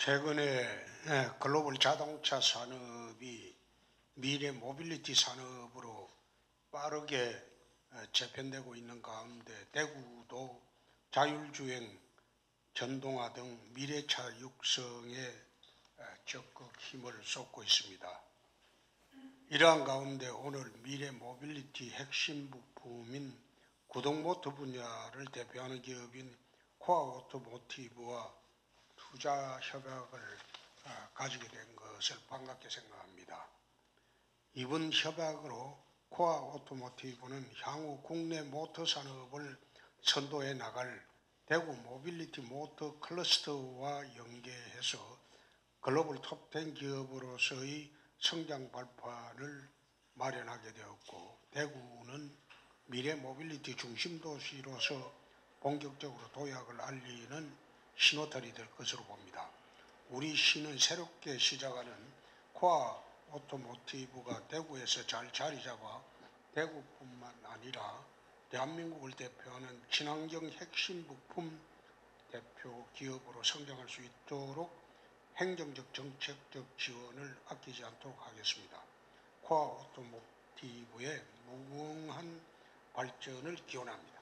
최근에 예, 글로벌 자동차 산업이 미래 모빌리티 산업으로 빠르게 어, 재편되고 있는 가운데 대구도 자율주행, 전동화 등 미래차 육성에 어, 적극 힘을 쏟고 있습니다. 이러한 가운데 오늘 미래 모빌리티 핵심 부품인 구동모터 분야를 대표하는 기업인 코아 오토모티브와 투자 협약을 아, 가지게 된 것을 반갑게 생각합니다. 이번 협약으로 코아 오토모티브는 향후 국내 모터 산업을 선도해 나갈 대구 모빌리티 모터 클러스터와 연계해서 글로벌 톱10 기업으로서의 성장 발판을 마련하게 되었고 대구는 미래 모빌리티 중심 도시로서 본격적으로 도약을 알리는 신호탄이 될 것으로 봅니다. 우리 시는 새롭게 시작하는 코아 오토모티브가 대구에서 잘 자리 잡아 대구뿐만 아니라 대한민국을 대표하는 친환경 핵심 부품 대표 기업으로 성장할 수 있도록 행정적 정책적 지원을 아끼지 않도록 하겠습니다. 코아 오토모티브의 무궁한 발전을 기원합니다. 예.